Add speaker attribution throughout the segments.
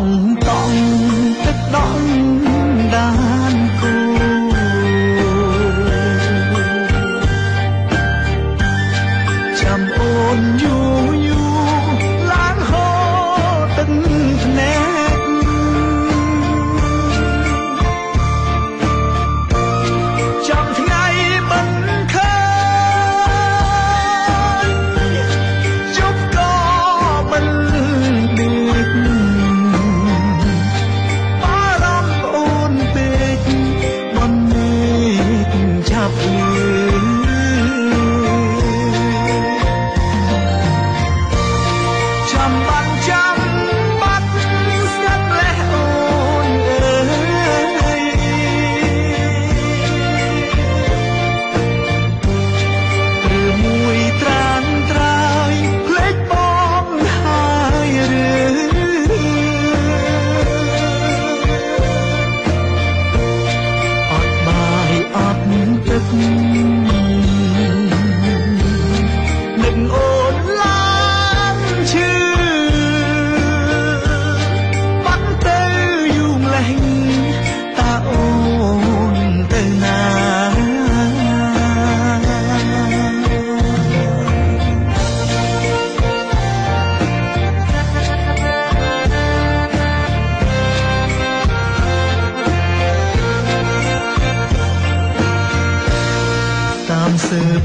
Speaker 1: lòng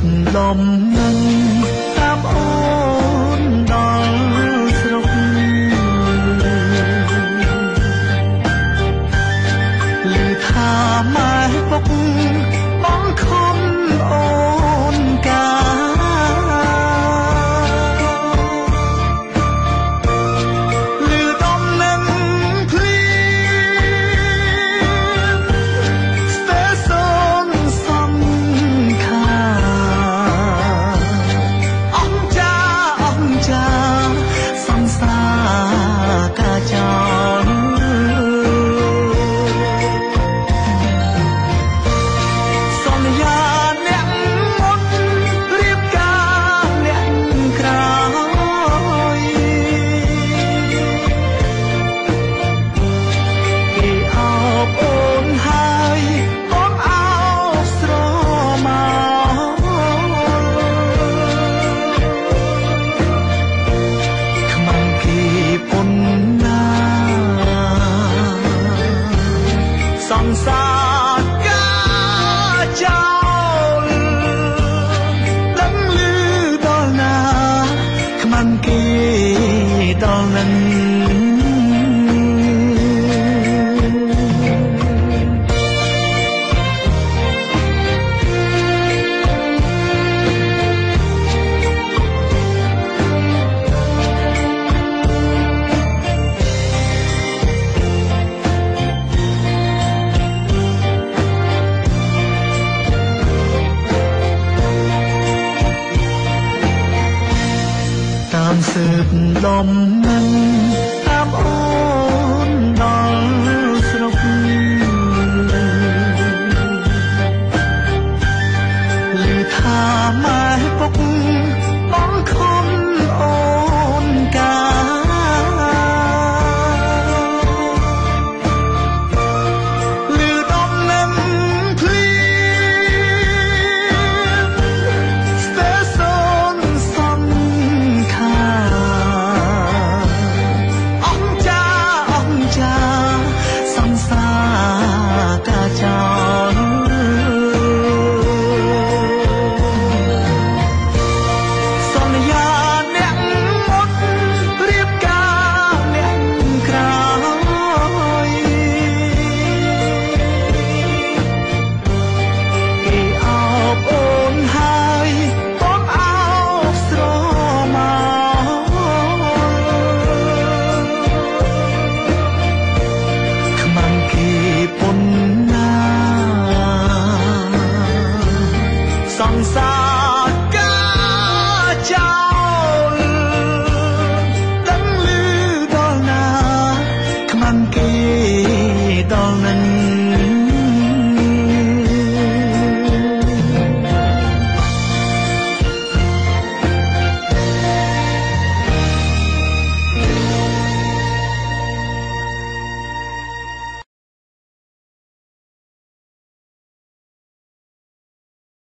Speaker 1: lom สืบลมนั้น